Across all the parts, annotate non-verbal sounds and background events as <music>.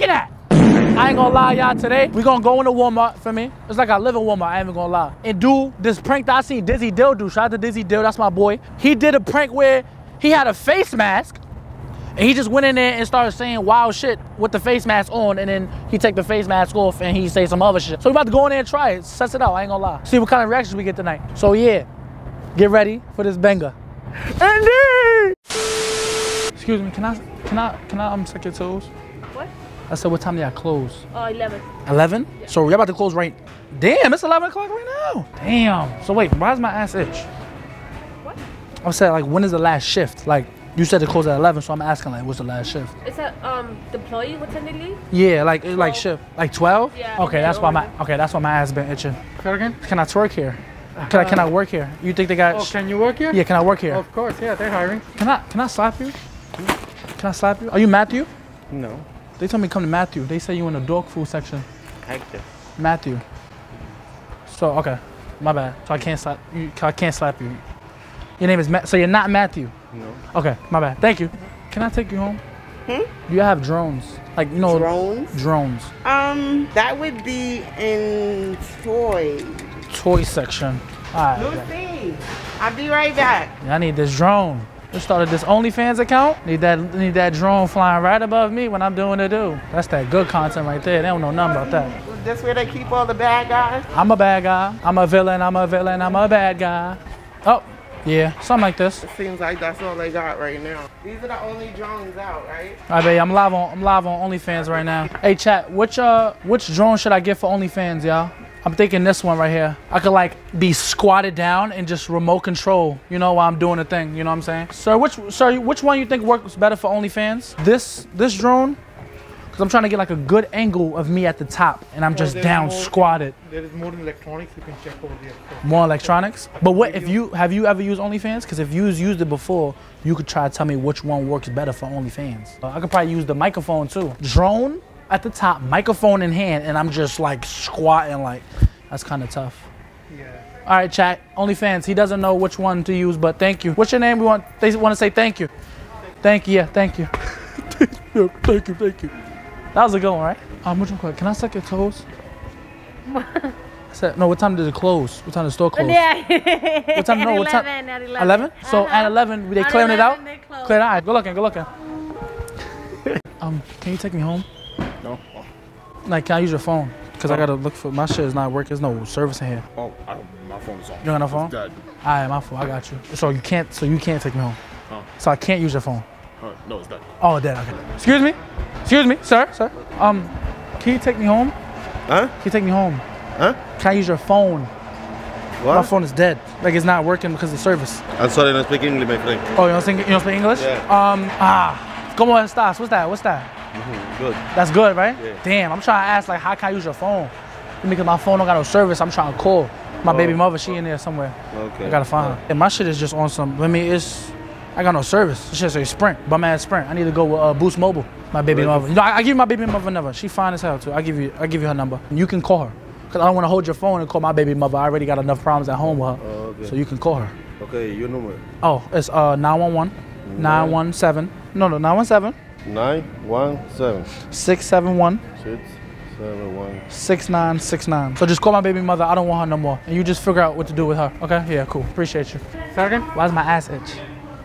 looking at? I ain't gonna lie, y'all. Today we gonna go into Walmart for me. It's like I live in Walmart. I ain't even gonna lie. And do this prank that I seen Dizzy Dill do. Shout out to Dizzy Dill. That's my boy. He did a prank where he had a face mask. And he just went in there and started saying wild shit with the face mask on, and then he take the face mask off and he say some other shit. So we about to go in there and try it, suss it out. I ain't gonna lie. See what kind of reactions we get tonight. So yeah, get ready for this banger. Andy! Excuse me, can I can I can I um suck your toes? What? I said what time do y'all close? Oh, 11. 11? So we're about to close right. Damn, it's 11 o'clock right now. Damn. So wait, why is my ass itch? What? I said like when is the last shift? Like you said it closed at 11, so I'm asking like what's the last shift? Is that um deployee? What time they leave? Yeah, like it like 12. shift like 12. Yeah, Okay, that's why my early. okay that's why my ass been itching. again? Can I twerk here? Can I can I work here? You think they got? Oh, can you work here? yeah, can I work here? Of course, yeah, they're hiring. Can I can I slap you? Can I slap you? Are you Matthew? No. They told me come to Matthew. They say you in the dog food section. Hector. Matthew. So okay, my bad. So I can't slap you. I can't slap you. Your name is Matt. So you're not Matthew. No. Okay, my bad. Thank you. Can I take you home? Hmm? Do you have drones? Like you know Drones? drones. Um, that would be in toy. Toy section. All right. Lucy, I'll be right back. I need this drone. Just started this OnlyFans account. Need that need that drone flying right above me when I'm doing the do. That's that good content right there. They don't know nothing about that. This where they keep all the bad guys? I'm a bad guy. I'm a villain. I'm a villain. I'm a bad guy. Oh, yeah, something like this. It seems like that's all they got right now. These are the only drones out, right? All right, baby. I'm live on I'm live on OnlyFans right now. Hey, chat. Which uh which drone should I get for OnlyFans, y'all? I'm thinking this one right here. I could like be squatted down and just remote control. You know while I'm doing the thing. You know what I'm saying? Sir, which sir, which one you think works better for OnlyFans? This this drone? Cause I'm trying to get like a good angle of me at the top, and I'm just there's down more- squatted. There is more electronics you can check over there. More electronics. But what if you have you ever used OnlyFans? Because if you've used it before, you could try to tell me which one works better for OnlyFans. Uh, I could probably use the microphone too. Drone at the top, microphone in hand, and I'm just like squatting like that's kind of tough. Yeah. All right, chat. OnlyFans. He doesn't know which one to use, but thank you. What's your name? We want. They want to say thank you. Thank you. Yeah. Thank you. <laughs> thank you. Thank you. That was a good one, right? Um, which one? quick? Can I suck your toes? <laughs> I said, no. What time did it close? What time did the store close? Yeah. What time? No, what time? <laughs> 11, at 11. 11? So Uh-huh. at 11, they At clearing it out? 11, they close. Clear it out. Good looking, good looking. um, can you take me home? No. Like, can I use your phone? Because I gotta look for my shit is not working. There's no service in here. Oh, I don't, my phone's on. You got no phone? It's dead. Alright, my phone. I got you. So you can't. So you can't take me home. Oh. So I can't use your phone. Uh, no, it's dead. Oh, dead. Okay. Excuse me. Excuse me, sir. Sir. Um, can you take me home? Huh? Can you take me home? Huh? Can I use your phone? What? My phone is dead. Like it's not working because of service. I'm sorry, I don't speak English, my friend. Oh, you don't speak, you don't speak English? Yeah. Um, ah, ¿cómo estás? What's that? What's that? Good. That's good, right? Yeah. Damn, I'm trying to ask, like, how can I use your phone? Because my phone don't got no service. I'm trying to call my baby Oh. mother. She in there somewhere. Okay. I gotta find her. And my shit is just on some. I mean, it's. I got no service. This just a Sprint, bum ass Sprint. I need to go with uh, Boost Mobile. My baby Really? mother. You know, I, I give my baby mother number. She fine as hell too. I give you, I give you her number. You can call her. Cause I don't want to hold your phone and call my baby mother. I already got enough problems at home with her. Oh, okay. So you can call her. Okay, your number. Oh, it's uh 911 917. No, no, 917 Nine one seven 671 six seven one. 6969. So just call my baby mother. I don't want her no more. And you just figure out what to do with her. Okay? Yeah, cool. Appreciate you. Second? Why is my ass itch?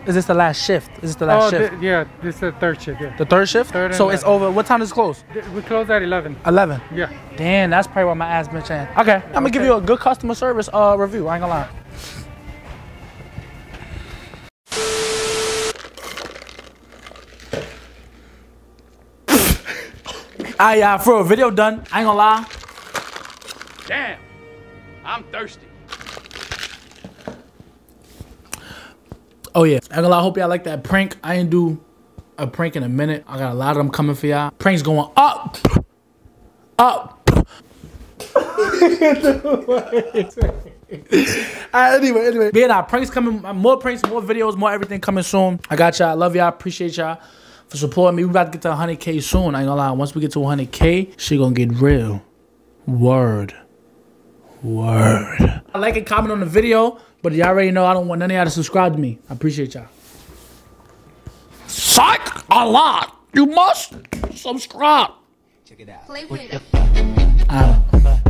Is this the last shift? Is this the last Oh, shift? thi- yeah, this is the third shift, yeah. the third shift? Third so it's last. over. What time does it close? We close at 11. 11. Yeah. Damn, that's probably why my ass been changed. Okay, I'm gonna give you a good customer service uh, review. I ain't gonna lie. Alright, y'all, for a video done. I ain't gonna lie. Damn, I'm thirsty. Oh yeah, I ain't gonna lie. I hope y'all like that prank. I ain't do a prank in a minute. I got a lot of them coming for y'all. Pranks going up, up. <laughs> Alright, anyway, anyway. But yeah, nah, pranks coming, more pranks, more videos, more everything coming soon. I got y'all. I love y'all. Appreciate y'all for supporting me. We about to get to 100k soon. I ain't gonna lie. Once we get to 100k, she gonna get real. Word. Word. I like and comment on the video, but y'all already know I don't want none of y'all to subscribe to me. I appreciate y'all. Psych a lot. You must subscribe. Check it. out. don't know.